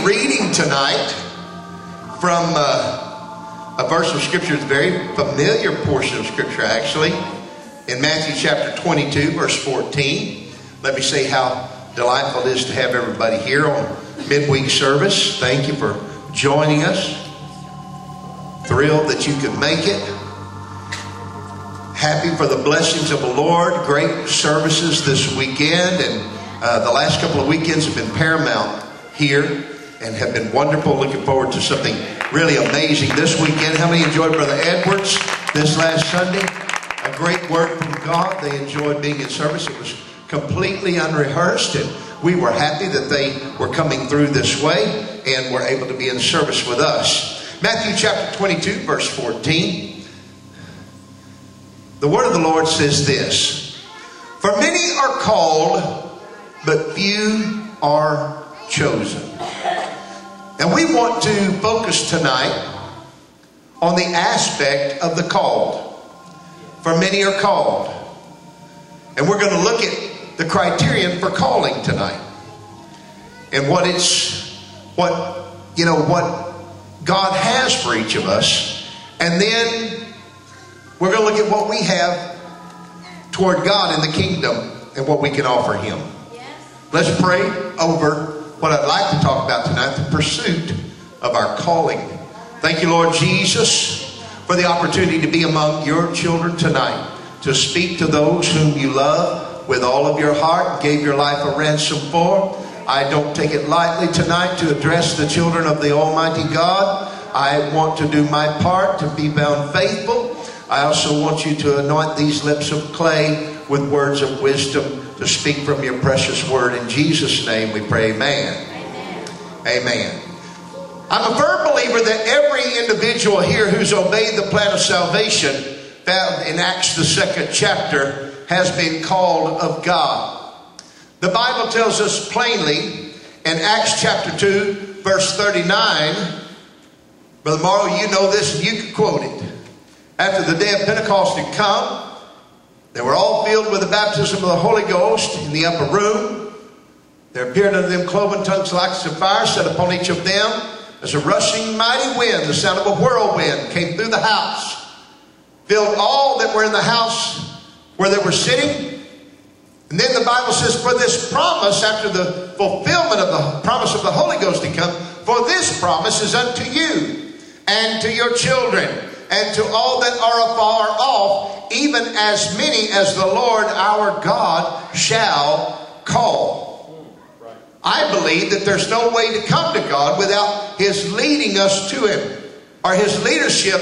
reading tonight from uh, a verse of Scripture, a very familiar portion of Scripture actually, in Matthew chapter 22, verse 14. Let me say how delightful it is to have everybody here on midweek service. Thank you for joining us. Thrilled that you could make it. Happy for the blessings of the Lord. Great services this weekend, and uh, the last couple of weekends have been paramount here and have been wonderful. Looking forward to something really amazing this weekend. How many enjoyed Brother Edwards this last Sunday? A great word from God. They enjoyed being in service. It was completely unrehearsed, and we were happy that they were coming through this way and were able to be in service with us. Matthew chapter 22, verse 14. The word of the Lord says this For many are called, but few are chosen. And we want to focus tonight on the aspect of the called. For many are called. And we're going to look at the criterion for calling tonight. And what it's, what, you know, what God has for each of us. And then we're going to look at what we have toward God in the kingdom and what we can offer Him. Let's pray over what I'd like to talk about tonight the pursuit of our calling. Thank you, Lord Jesus, for the opportunity to be among your children tonight, to speak to those whom you love with all of your heart gave your life a ransom for. I don't take it lightly tonight to address the children of the Almighty God. I want to do my part to be bound faithful I also want you to anoint these lips of clay with words of wisdom to speak from your precious word. In Jesus' name we pray, amen. Amen. I'm a firm believer that every individual here who's obeyed the plan of salvation found in Acts, the second chapter, has been called of God. The Bible tells us plainly in Acts chapter 2, verse 39. Brother Morrow, you know this and you can quote it. After the day of Pentecost had come, they were all filled with the baptism of the Holy Ghost in the upper room. There appeared unto them cloven tongues like as of fire set upon each of them. As a rushing mighty wind, the sound of a whirlwind came through the house, filled all that were in the house where they were sitting. And then the Bible says, For this promise, after the fulfillment of the promise of the Holy Ghost to come, for this promise is unto you and to your children and to all that are afar off, even as many as the Lord our God shall call. I believe that there's no way to come to God without His leading us to Him or His leadership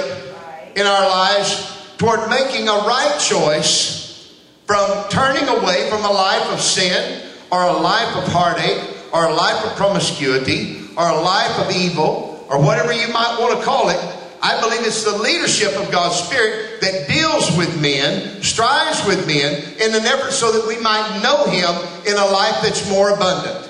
in our lives toward making a right choice from turning away from a life of sin or a life of heartache or a life of promiscuity or a life of evil or whatever you might want to call it I believe it's the leadership of God's Spirit that deals with men, strives with men, in an effort so that we might know Him in a life that's more abundant.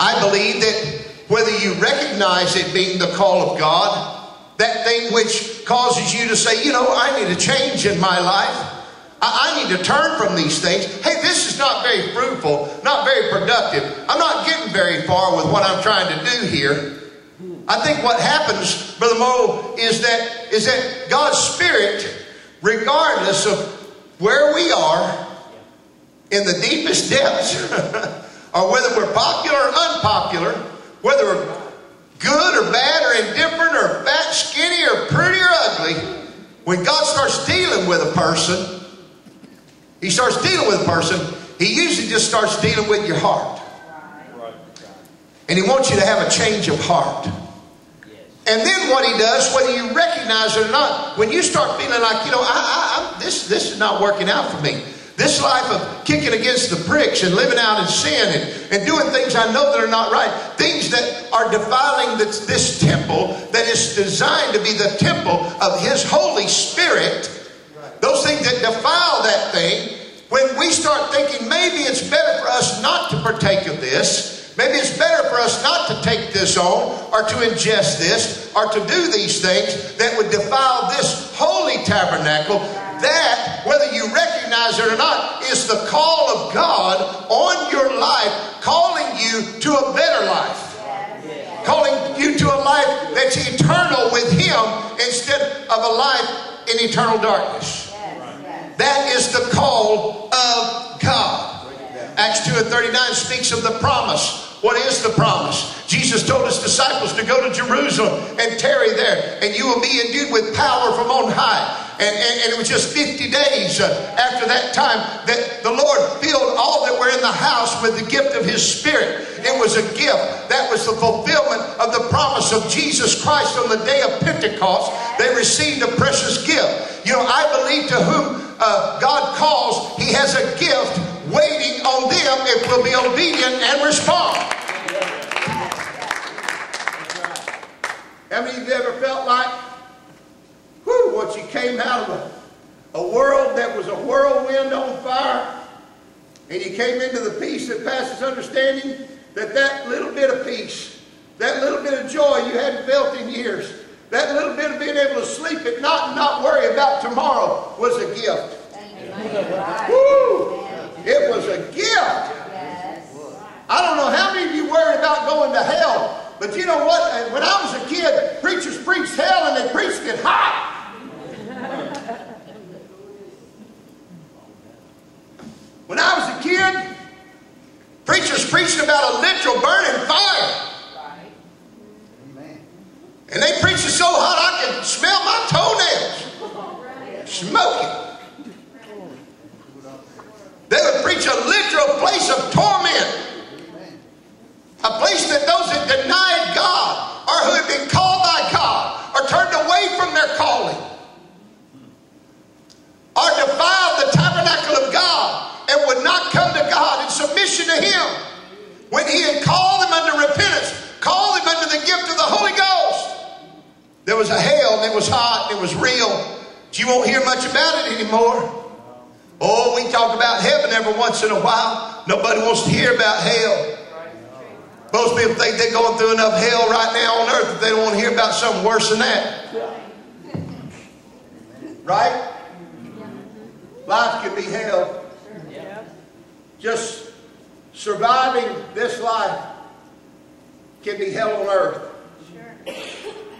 I believe that whether you recognize it being the call of God, that thing which causes you to say, you know, I need a change in my life. I, need to turn from these things. Hey, this is not very fruitful, not very productive. I'm not getting very far with what I'm trying to do here. I think what happens, Brother Mo, is that is that God's Spirit, regardless of where we are in the deepest depths, or whether we're popular or unpopular, whether we're good or bad or indifferent or fat, skinny or pretty or ugly, when God starts dealing with a person, He starts dealing with a person, He usually just starts dealing with your heart. And He wants you to have a change of heart. And then what he does, whether you recognize it or not, when you start feeling like, you know, I, I, this, this is not working out for me. This life of kicking against the pricks and living out in sin and, and doing things I know that are not right, things that are defiling this, this temple that is designed to be the temple of His Holy Spirit, those things that defile that thing, when we start thinking maybe it's better for us not to partake of this, Maybe it's better for us not to take this on or to ingest this or to do these things that would defile this holy tabernacle. That, whether you recognize it or not, is the call of God on your life, calling you to a better life. Calling you to a life that's eternal with Him instead of a life in eternal darkness. That is the call of God. Acts 2 and 39 speaks of the promise. What is the promise? Jesus told his disciples to go to Jerusalem and tarry there, and you will be endued with power from on high. And, and, and, it was just 50 days uh, after that time that the Lord filled all that were in the house with the gift of His Spirit. It was a gift. That was the fulfillment of the promise of Jesus Christ on the day of Pentecost. They received a precious gift. You know, I believe to whom uh, God calls, He has a gift waiting on them if we'll be obedient and respond. How many of you ever felt like Whew, once you came out of a, a world that was a whirlwind on fire, and you came into the peace that passes understanding, that that little bit of peace, that little bit of joy you hadn't felt in years, that little bit of being able to sleep at night and not worry about tomorrow was a gift. Woo! It was a gift. I don't know how many of you worried about going to hell, but you know what? Uh, when I was a kid, preachers preached hell and they preached it hot. When I was a kid, preachers preached about a literal burning fire. And they preached it so hot I could smell my toenails. Smoking. They would preach a literal place of torment. A place that those that denied God or who had been called by God or turned away from their calling or defiled the tabernacle of God and would not come to God in submission to Him when He had called them unto repentance, called them unto the gift of the Holy Ghost. There was a hell and it was hot and it was real. But you won't hear much about it anymore. Oh, we talk about heaven every once in a while. Nobody wants to hear about hell. Most people think they're going through enough hell right now on earth that they don't want to hear about something worse than that. Right? Life can be hell. Just surviving this life can be hell on earth.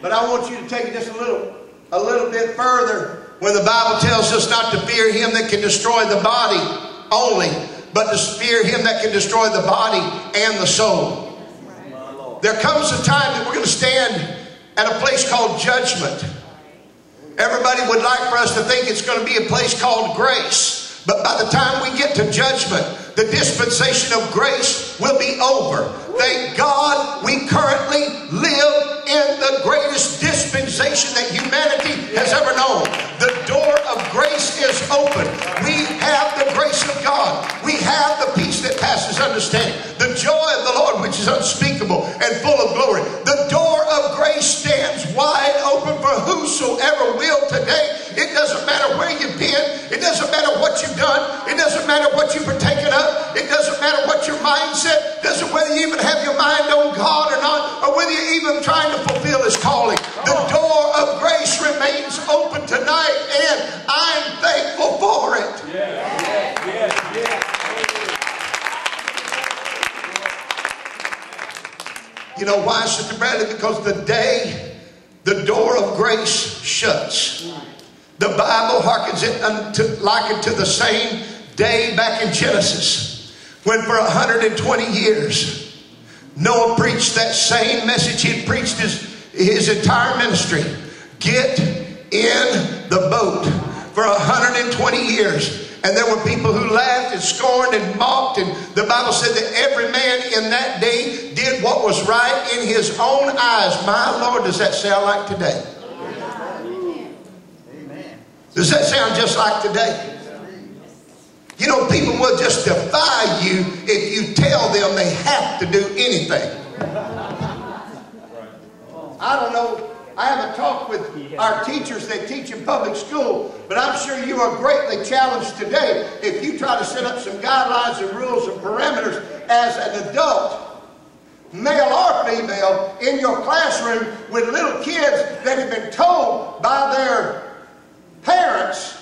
But I want you to take it just a little, a little bit further when the Bible tells us not to fear him that can destroy the body only, but to fear him that can destroy the body and the soul. There comes a time that we're going to stand at a place called judgment. Everybody would like for us to think it's going to be a place called grace. But by the time we get to judgment, the dispensation of grace will be over. Thank God we currently live in the greatest dispensation that humanity has ever known. The door of grace is open. Have the grace of God. We have the peace that passes understanding. The joy of the Lord, which is unspeakable and full of glory. The door stands wide open for whosoever will today. It doesn't matter where you've been. It doesn't matter what you've done. It doesn't matter what you've partaken of. It doesn't matter what your mindset. It doesn't whether you even have your mind on God or not, or whether you're even trying to fulfill His calling. The door of grace remains open tonight, and I'm thankful for it. You know why, Sister Bradley? Because the day the door of grace shuts, the Bible harkens it unto, likened to the same day back in Genesis when for 120 years Noah preached that same message. He preached his, his entire ministry. Get in the boat for 120 years. And there were people who laughed and scorned and mocked. And the Bible said that every man in that day did what was right in his own eyes. My Lord, does that sound like today? Amen. Does that sound just like today? You know, people will just defy you if you tell them they have to do anything. I don't know. I haven't talked with our teachers. That teach in public school, but I'm sure you are greatly challenged today if you try to set up some guidelines and rules and parameters as an adult, male or female, in your classroom with little kids that have been told by their parents.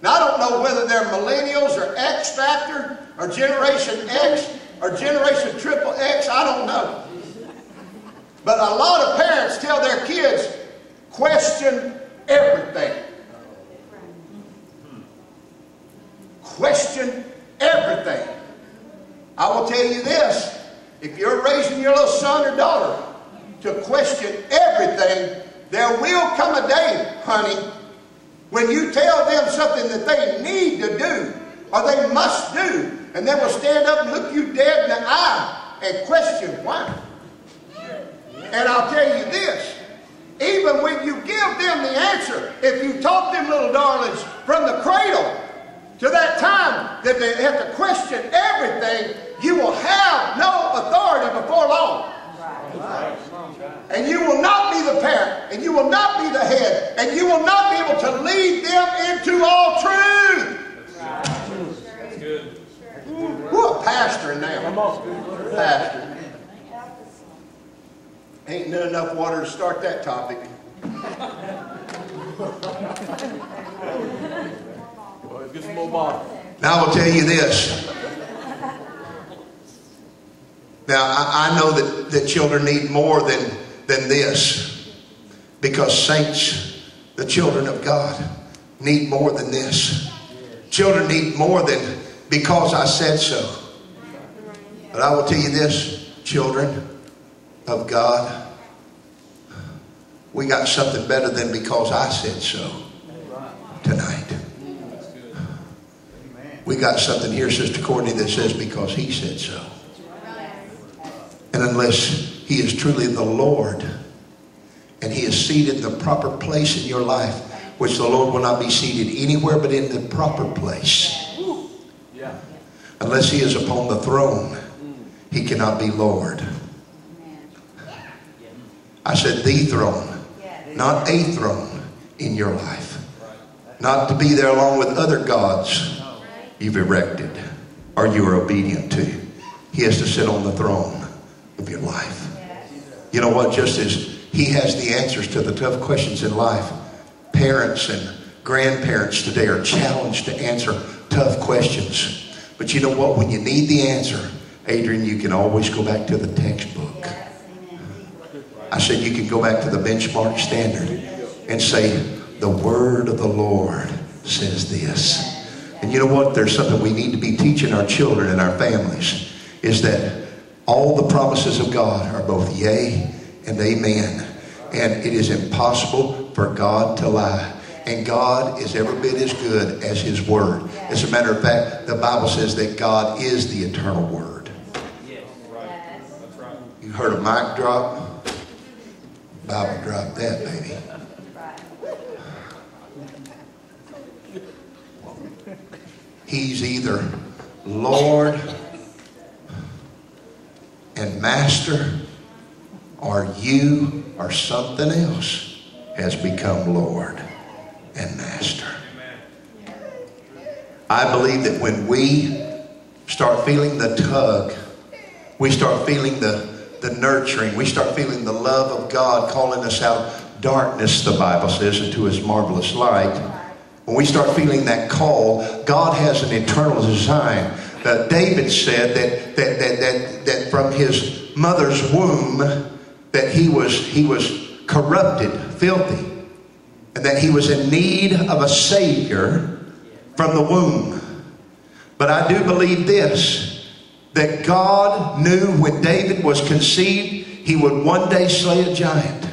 Now, I don't know whether they're millennials or X Factor or Generation X or Generation Triple But a lot of parents tell their kids, question everything. Question everything. I will tell you this if you're raising your little son or daughter to question everything, there will come a day, honey, when you tell them something that they need to do or they must do, and they will stand up and look you dead in the eye and question why. And I'll tell you this, even when you give them the answer, if you taught them little darlings from the cradle to that time that they have to question everything, you will have no authority before long. And you will not be the parent, and you will not be the head, and you will not be able to lead them into all truth. That's good. Who a pastor now? Pastor. Ain't not enough water to start that topic. well, get some more. Now I will tell you this. Now I, I know that, that children need more than, than this. Because saints, the children of God, need more than this. Children need more than because I said so. But I will tell you this, children, of God, we got something better than because I said so tonight. We got something here, Sister Courtney, that says because he said so. And unless he is truly the Lord and he is seated in the proper place in your life, which the Lord will not be seated anywhere but in the proper place. Unless he is upon the throne, he cannot be Lord. I said the throne, not a throne in your life. Not to be there along with other gods you've erected or you are obedient to. He has to sit on the throne of your life. You know what? Just as He has the answers to the tough questions in life, parents and grandparents today are challenged to answer tough questions. But you know what? When you need the answer, Adrian, you can always go back to the textbook. I said you can go back to the benchmark standard and say, the word of the Lord says this. And you know what? There's something we need to be teaching our children and our families is that all the promises of God are both yea and amen. And it is impossible for God to lie. And God is every bit as good as His Word. As a matter of fact, the Bible says that God is the eternal Word. You heard a mic drop? Bible drop that, baby. He's either Lord and Master, or you or something else has become Lord and Master. I believe that when we start feeling the tug, we start feeling the the nurturing. We start feeling the love of God calling us out darkness, the Bible says, into his marvelous light. When we start feeling that call, God has an eternal design. Uh, David said that, that, that, that, that from his mother's womb that he was, he was corrupted, filthy, and that he was in need of a Savior from the womb. But I do believe this that God knew when David was conceived, he would one day slay a giant.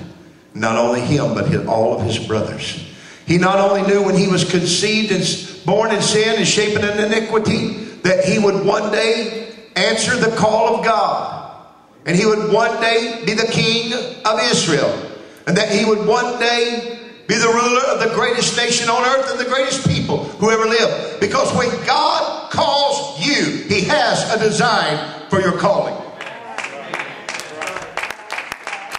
Not only him, but his, all of his brothers. He not only knew when he was conceived and born in sin and shapen in iniquity, that he would one day answer the call of God. And he would one day be the king of Israel. And that he would one day be the ruler of the greatest nation on earth and the greatest people who ever lived. Because when God calls you, He has a design for your calling.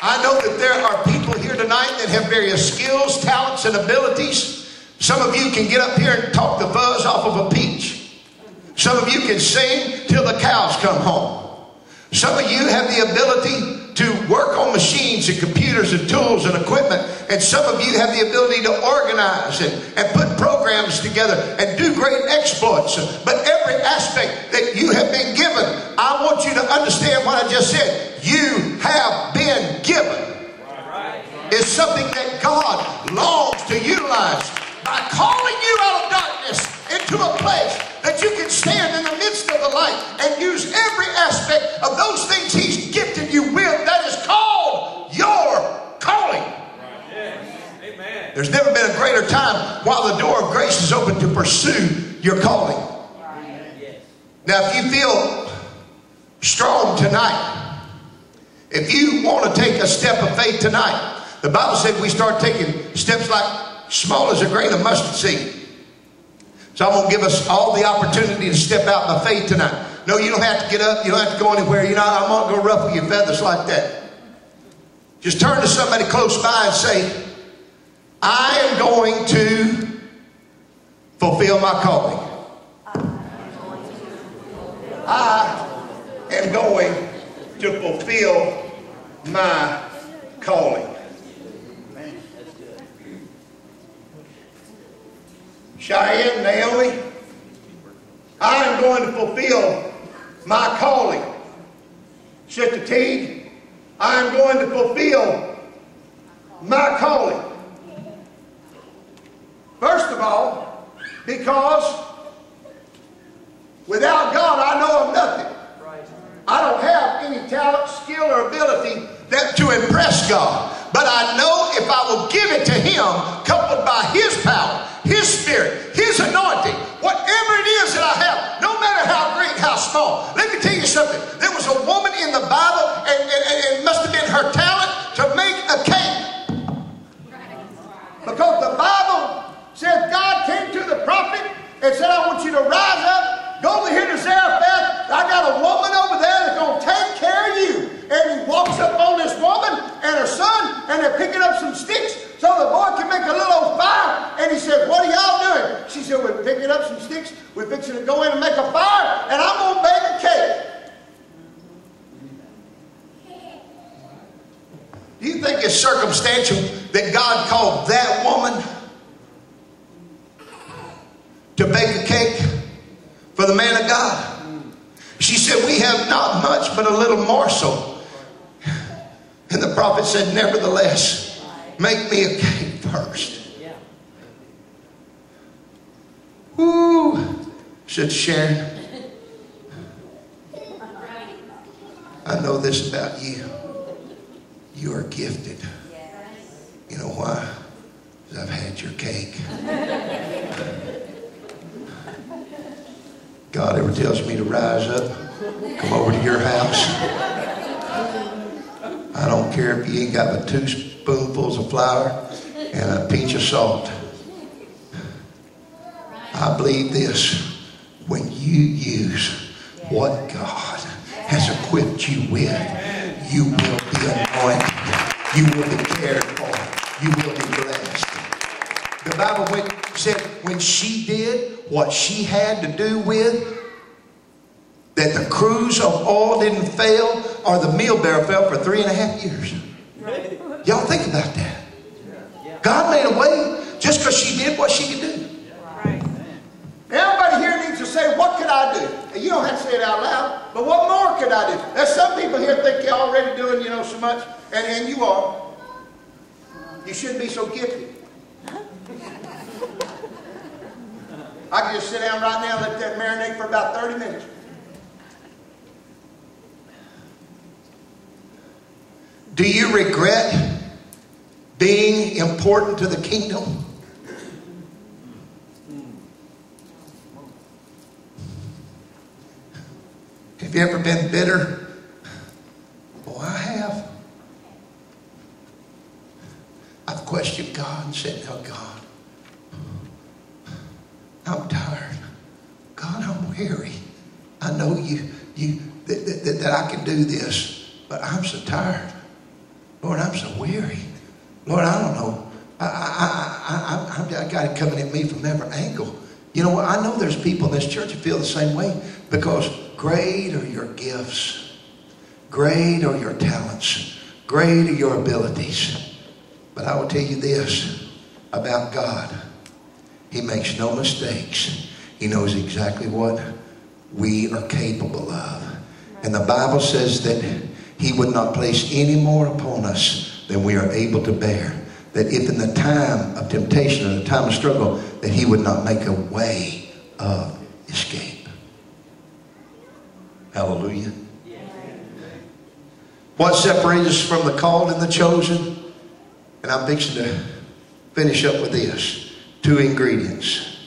I know that there are people here tonight that have various skills, talents, and abilities. Some of you can get up here and talk the fuzz off of a peach. Some of you can sing till the cows come home. Some of you have the ability to work on machines and computers and tools and equipment. And some of you have the ability to organize and, and put programs together and do great exploits. But every aspect that you have been given, I want you to understand what I just said. You have been given It's something that God longs to utilize by calling you out of darkness into a place that you can stand in the midst of the light and use every aspect of those things He's gifted you with. That is called your calling. There's never been a greater time while the door of grace is open to pursue your calling. Now, if you feel strong tonight, if you want to take a step of faith tonight, the Bible said we start taking steps like small as a grain of mustard seed. So I'm going to give us all the opportunity to step out by faith tonight. No, you don't have to get up. You don't have to go anywhere. You're not, I'm not going to ruffle your feathers like that. Just turn to somebody close by and say, I am going to fulfill my calling. I am going to fulfill my calling. Cheyenne, Naomi, I am going to fulfill my calling. Sister Teague, I am going to fulfill my calling. First of all, because without God I know of nothing. I don't have any talent, skill, or ability that to impress God. But I know if I will give it to Him, coupled by His power, His Spirit, His anointing, small. Let me tell you something. There was a woman in the Bible, and, and, and it must have been her talent to make a cake. Because the Bible says God came to the prophet and said, I want you to rise up, go over here to Zarephath. I got a woman over there that's going to take care of you. And he walks up on this woman and her son, and they're picking up some sticks so the boy can make a little fire. And he said, What are y'all doing? She said, We're picking up some sticks. We're fixing to go in and make a fire, and I'm going to bake a cake. It's circumstantial that God called that woman to bake a cake for the man of God? She said, We have not much but a little morsel. And the prophet said, Nevertheless, make me a cake first. Woo, said Sharon. I know this about you. You are gifted. You know why? Because I've had your cake. God ever tells me to rise up, come over to your house. I don't care if you ain't got but two spoonfuls of flour and a pinch of salt. I believe this. When you use what God has equipped you with, you will be anointed. You will be cared for. You will be blessed. The Bible went, said when she did what she had to do with, that the cruse of oil didn't fail or the meal barrel fell for three and a half years. Y'all think about that. God made a way just because she did what she could do. Everybody here needs to say, what could I do? And you don't have to say it out loud, but what more could I do? There's some people here think you're already doing, you know, so much, and, and you are. You shouldn't be so gifted. I can just sit down right now and let that marinate for about 30 minutes. Do you regret being important to the kingdom? Have you ever been bitter? Oh, I have. I've questioned God and said, Now, God, I'm tired. God, I'm weary. I know you, you that, that, that I can do this, but I'm so tired. Lord, I'm so weary. Lord, I don't know. I, I, I, I, I got it coming at me from every angle. You know? I know there's people in this church who feel the same way because great are your gifts, great are your talents, great are your abilities. But I will tell you this about God He makes no mistakes, He knows exactly what we are capable of. And the Bible says that He would not place any more upon us than we are able to bear. That if in the time of temptation or the time of struggle, that He would not make a way of escape. Hallelujah. What separates us from the called and the chosen? And I'm fixing to finish up with this two ingredients.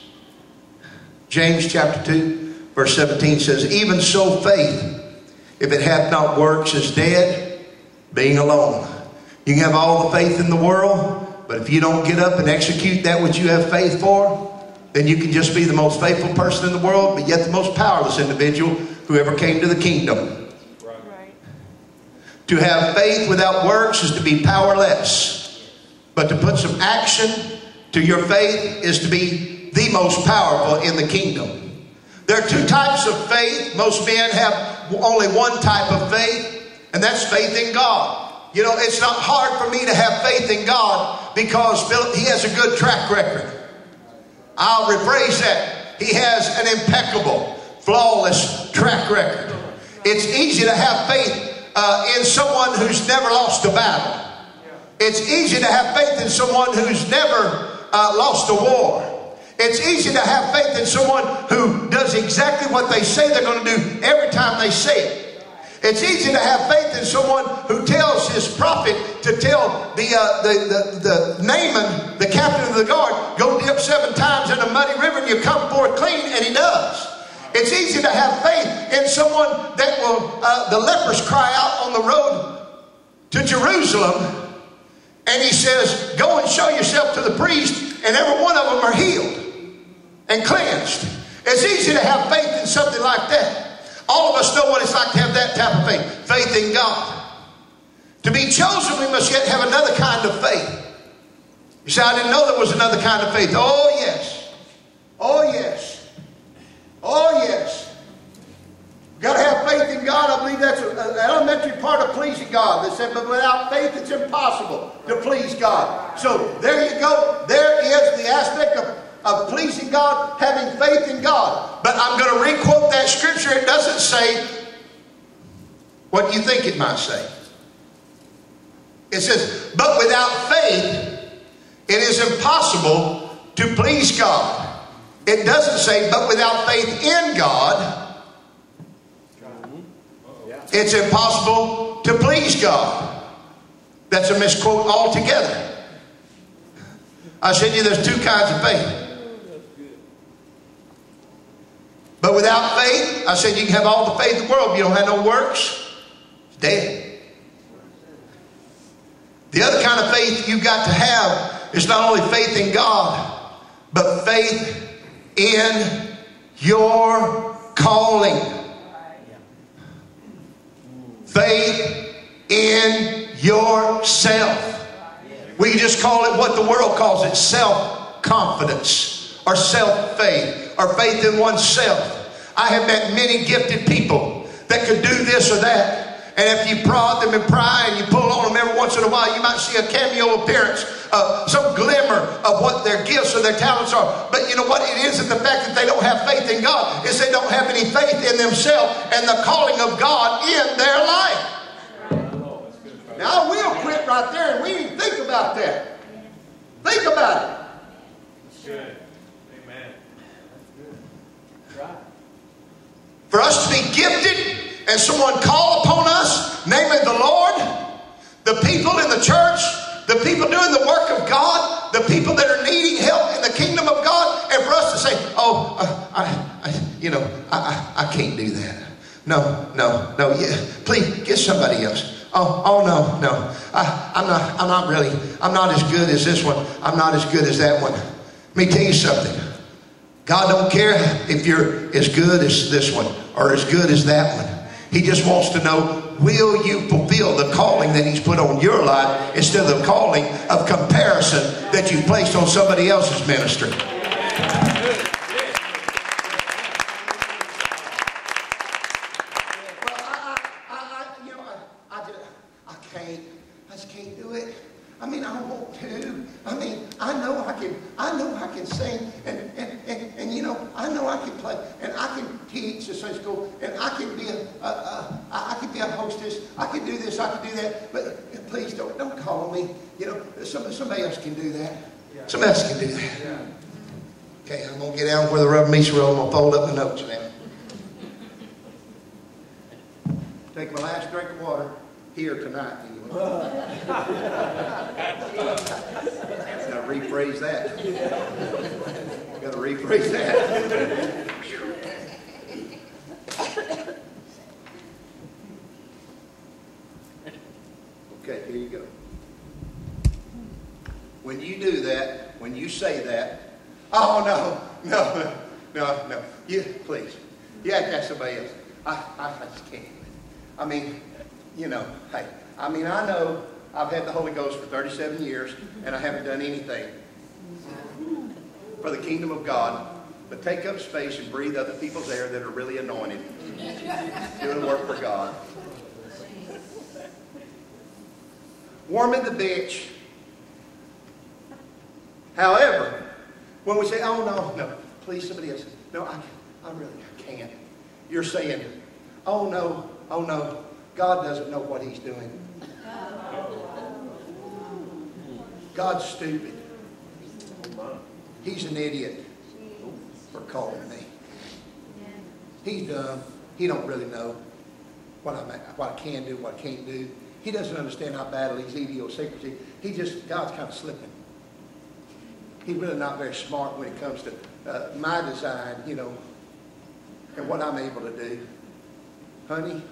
James chapter 2, verse 17 says, Even so, faith, if it hath not works, is dead, being alone. You can have all the faith in the world, but if you don't get up and execute that which you have faith for, then you can just be the most faithful person in the world, but yet the most powerless individual who ever came to the kingdom. Right. To have faith without works is to be powerless. But to put some action to your faith is to be the most powerful in the kingdom. There are two types of faith. Most men have only one type of faith, and that's faith in God. You know, it's not hard for me to have faith in God because Philip, He has a good track record. I'll rephrase that. He has an impeccable, flawless track record. It's easy to have faith uh, in someone who's never lost a battle. It's easy to have faith in someone who's never uh, lost a war. It's easy to have faith in someone who does exactly what they say they're going to do every time they say it. It's easy to have faith in someone who tells his prophet to tell the, uh, the, the, the Naaman, the captain of the guard, go dip seven times in a muddy river and you come It's easy to have faith in someone that will, uh, the lepers cry out on the road to Jerusalem, and he says, Go and show yourself to the priest, and every one of them are healed and cleansed. It's easy to have faith in something like that. All of us know what it's like to have that type of faith faith in God. To be chosen, we must yet have another kind of faith. You say, I didn't know there was another kind of faith. Oh, yes. Oh, yes. Oh, yes. Got to have faith in God. I believe that's an elementary part of pleasing God. They said, but without faith, it's impossible to please God. So there you go. There is the aspect of of pleasing God, having faith in God. But I'm going to requote that scripture. It doesn't say what you think it might say. It says, but without faith, it is impossible to please God. It doesn't say, but without faith in God, it's impossible to please God. That's a misquote altogether. I said you there's two kinds of faith. But without faith, I said you can have all the faith in the world, but you don't have no works, it's dead. The other kind of faith you've got to have is not only faith in God, but faith in your calling. Faith in yourself. We just call it what the world calls it self confidence or self faith or faith in oneself. I have met many gifted people that could do this or that. And if you prod them and pry and you pull on them every once in a while, you might see a cameo appearance, uh, some glimmer of what their gifts or their talents are. But you know what? It isn't the fact that they don't have faith in God. It's they don't have any faith in themselves and the calling of God in their life. Now, I will quit right there and we need to think about that. Think about it. That's good. For us to be gifted and someone call upon us, namely the Lord, the people in the church, the people doing the work of God, the people that are needing help in the kingdom of God, and for us to say, oh, uh, I, I, you know, I, I, I can't do that. No, no, no. Yeah, please get somebody else. Oh, oh no, no. I, I'm not. I'm not really. I'm not as good as this one. I'm not as good as that one. Let me tell you something. God don't care if you're as good as this one or as good as that one. He just wants to know, will you fulfill the calling that he's put on your life instead of the calling of comparison that you placed on somebody else's ministry? I could be a hostess. I could do this. I could do that. But please don't don't call me. You know, some, somebody else can do that. Somebody else can do that. Okay, I'm gonna get down where the rubber meets the road. I'm gonna fold up my notes now. Take my last drink of water here tonight. Anyway. Gotta rephrase that. Gotta rephrase that. Okay, here you go. When you do that, when you say that, oh no, no, no, no, you please, you have to ask somebody else. I, I, I just can't. I mean, you know, hey, I mean, I know I've had the Holy Ghost for 37 years and I haven't done anything for the kingdom of God but take up space and breathe other people's air that are really anointed, doing work for God. Warming the bench. However, when we say, oh no, no, please somebody else, no, I, I really can't. You're saying, oh no, oh no, God doesn't know what he's doing. God's stupid. He's an idiot for calling me. He's dumb. He don't really know what I what I can do, what I can't do. He doesn't understand how battle he's idiosyncrasy. He just God's kind of slipping. He's really not very smart when it comes to uh, my design, you know, and what I'm able to do. Honey,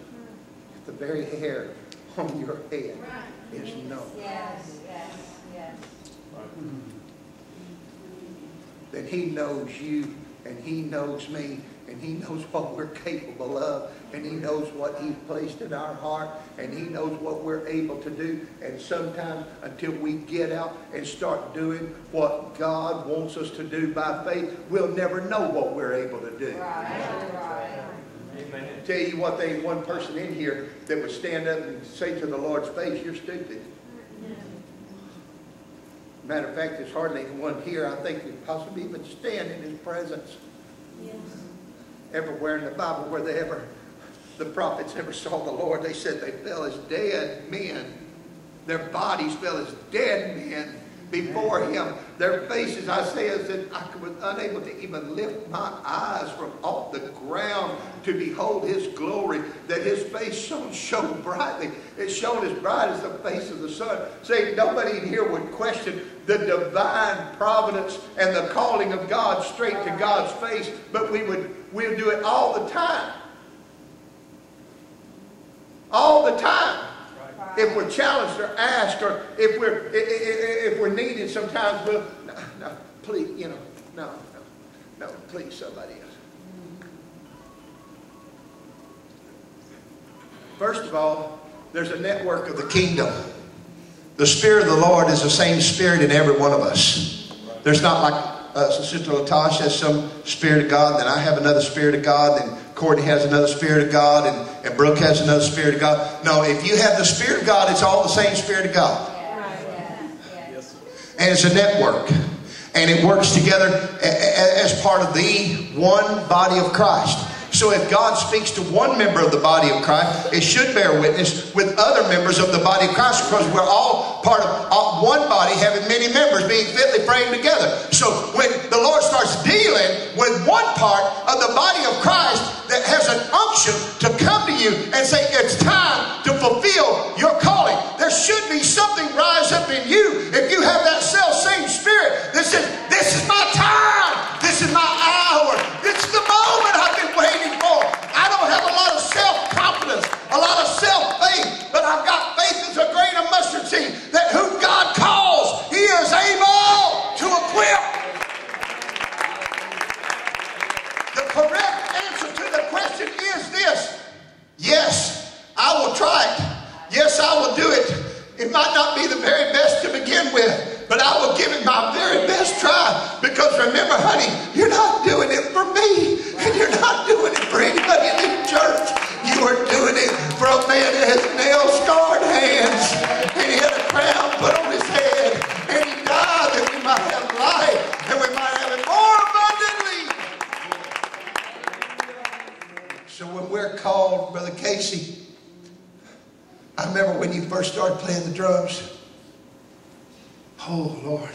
the very hair on your head is known. Yes, yes, yes. Then he knows you and he knows me and he knows what we're capable of and he knows what he's placed in our heart and he knows what we're able to do and sometimes until we get out and start doing what god wants us to do by faith we'll never know what we're able to do Right, right. Amen. tell you what they one person in here that would stand up and say to the lord's face you're stupid Matter of fact, there's hardly anyone here, I think, that possibly even stand in his presence. Yes. Everywhere in the Bible where they ever, the prophets ever saw the Lord, they said they fell as dead men. Their bodies fell as dead men before him. Their faces, Isaiah said, I was unable to even lift my eyes from off the ground to behold his glory, that his face shone so brightly. It shone as bright as the face of the sun. Say, nobody in here would question the divine providence and the calling of God straight to God's face, but we would we'll do it all the time. All the time. If we're challenged or asked, or if we're if we're needed, sometimes we'll no, no please, you know, no, no, no, please, somebody else. First of all, there's a network of the kingdom. The Spirit of the Lord is the same Spirit in every one of us. There's not like uh, Sister Latasha has some Spirit of God, then I have another Spirit of God, then Courtney has another Spirit of God, and, and Brooke has another Spirit of God. No, if you have the Spirit of God, it's all the same Spirit of God. And it's a network. And it works together as part of the one body of Christ. So if God speaks to one member of the body of Christ, it should bear witness with other members of the body of Christ because we're all part of uh, one body having many members being fitly framed together. So when the Lord starts dealing with one part of the body of Christ that has an unction to come to you and say, it's time to fulfill your calling, there should be something rise up in you if you have that self same spirit that says, this is my time, this is my hour, a lot of self-faith, but I've got faith as a grain of mustard seed that who God calls, He is able to equip. The correct answer to the question is this. Yes, I will try it. Yes, I will do it. It might not be the very best to begin with, but I will give it my very best try. Because remember, honey, you're not doing it for me, and you're not first started playing the drums. Oh, Lord.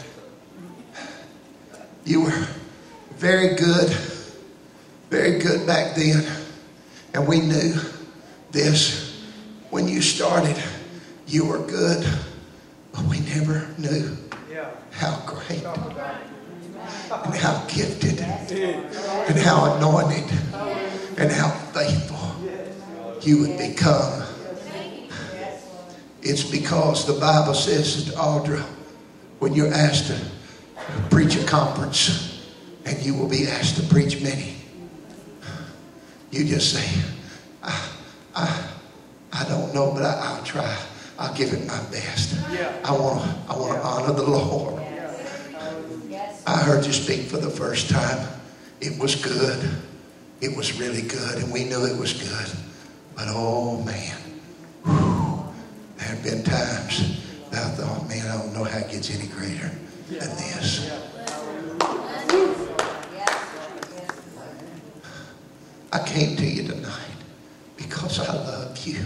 You were very good, very good back then. And we knew this when you started. You were good, but we never knew how great Talk about it. and how gifted and how anointed and how faithful you would become. It's because the Bible says, Sister Audra, when you're asked to preach a conference and you will be asked to preach many, you just say, I, I, I don't know, but I, I'll try. I'll give it my best. Yeah. I want to I want to honor the Lord. Yes. I heard you speak for the first time. It was good. It was really good, and we knew it was good. But oh man, whew, there have been times that I thought, man, I don't know how it gets any greater than this. I came to you tonight because I love you.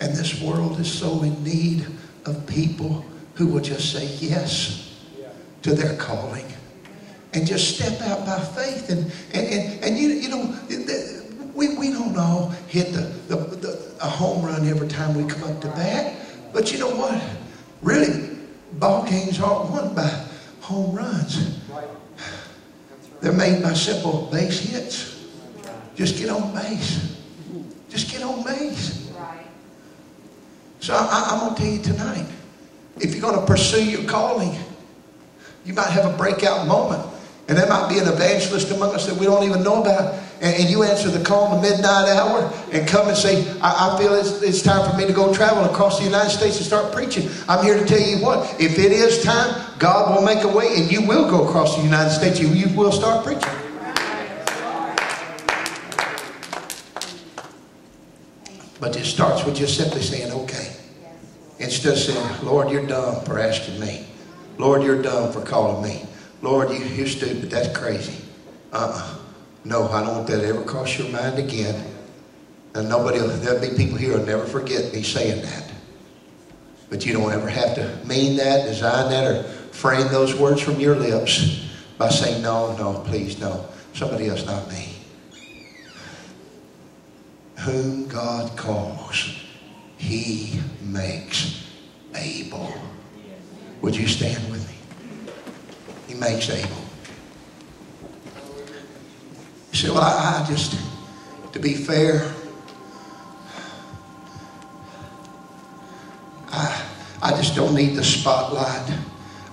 And this world is so in need of people who will just say yes to their calling and just step out by faith. And, and, and, and you, you know, we, we don't all hit the, the, the, a home run every time we come up to bat. But you know what? Really, ball games aren't won by home runs. They're made by simple base hits. Just get on base. Just get on base. So I, I'm going to tell you tonight, if you're going to pursue your calling, you might have a breakout moment. And there might be an evangelist among us that we don't even know about. And, and you answer the call in the midnight hour and come and say, I, I feel it's, it's time for me to go travel across the United States and start preaching. I'm here to tell you what, if it is time, God will make a way and you will go across the United States. You, you will start preaching. But it starts with just simply saying, okay. Instead of saying, Lord, you're dumb for asking me. Lord, you're dumb for calling me. Lord, you, you're stupid. That's crazy. Uh-uh. No, I don't want that to ever cross your mind again. And nobody, there'll be people here who'll never forget me saying that. But you don't ever have to mean that, design that, or frame those words from your lips by saying, no, no, please, no. Somebody else, not me. Whom God calls, he makes able. Would you stand with me? He makes able. You say, well, I, I just, to be fair, I, I just don't need the spotlight.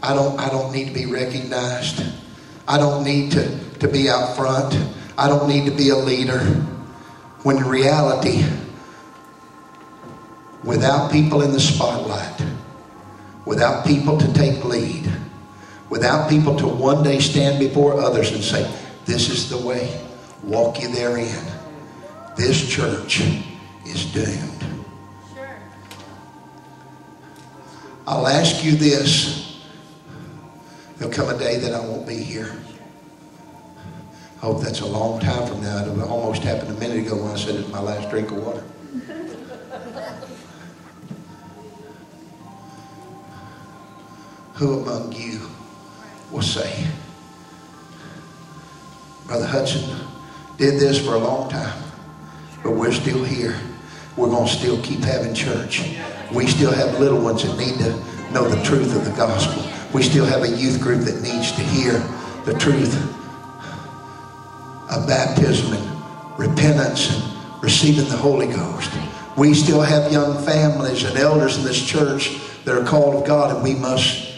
I don't, I don't need to be recognized. I don't need to, to be out front. I don't need to be a leader. When in reality, without people in the spotlight, without people to take lead, without people to one day stand before others and say, This is the way, walk you therein. This church is doomed. Sure. I'll ask you this. There'll come a day that I won't be here. I hope that's a long time from now. It almost happened a minute ago when I said it's my last drink of water. Who among you will say, Brother Hudson did this for a long time, but we're still here. We're going to still keep having church. We still have little ones that need to know the truth of the gospel. We still have a youth group that needs to hear the truth of baptism and repentance and receiving the Holy Ghost. We still have young families and elders in this church that are called of God, and we must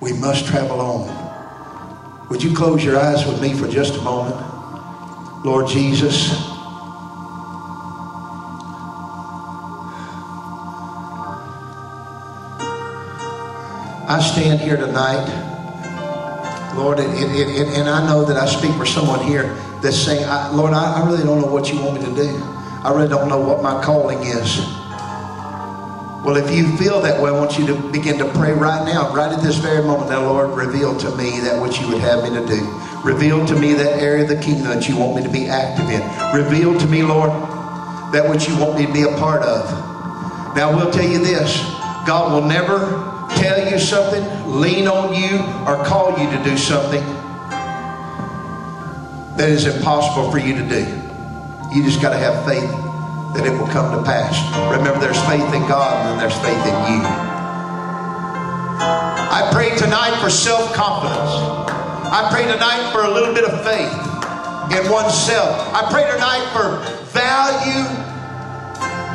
we must travel on. Would you close your eyes with me for just a moment? Lord Jesus, I stand here tonight, Lord, and, and, and, and I know that I speak for someone here that's saying, I, Lord, I, I really don't know what you want me to do. I really don't know what my calling is. Well, if you feel that way, I want you to begin to pray right now, right at this very moment. Now, Lord, reveal to me that which you would have me to do. Reveal to me that area of the kingdom that you want me to be active in. Reveal to me, Lord, that which you want me to be a part of. Now, we'll tell you this God will never tell you something, lean on you, or call you to do something that is impossible for you to do. You just got to have faith that it will come to pass. Remember, there's faith in God and then there's faith in you. I pray tonight for self confidence. I pray tonight for a little bit of faith in oneself. I pray tonight for value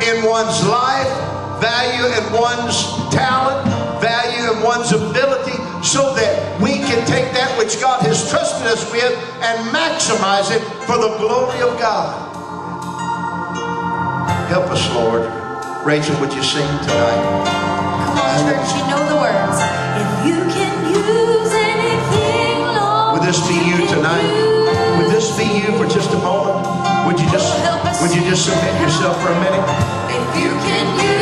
in one's life, value in one's talent, value in one's ability, so that we can take that which God has trusted us with and maximize it for the glory of God. Help us, Lord. Rachel, would you sing tonight? Come on, church, you know the words. If you can use this be you tonight? Would this be you for just a moment? Would you just would you just submit yourself for a minute?